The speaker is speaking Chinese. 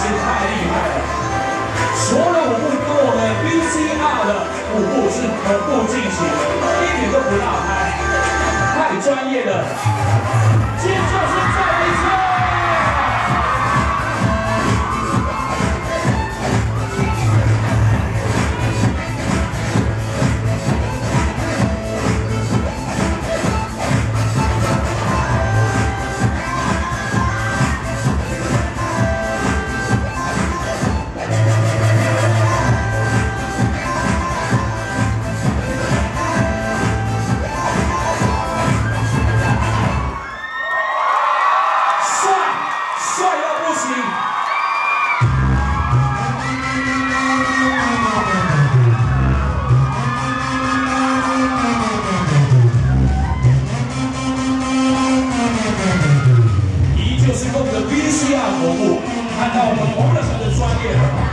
是太厉害了。所有舞步跟我们 B C R 的舞步是同步进行，一点都不落拍，太专业了。这就是再一次。施工的 VCR 服务，看到我们红了城的专业。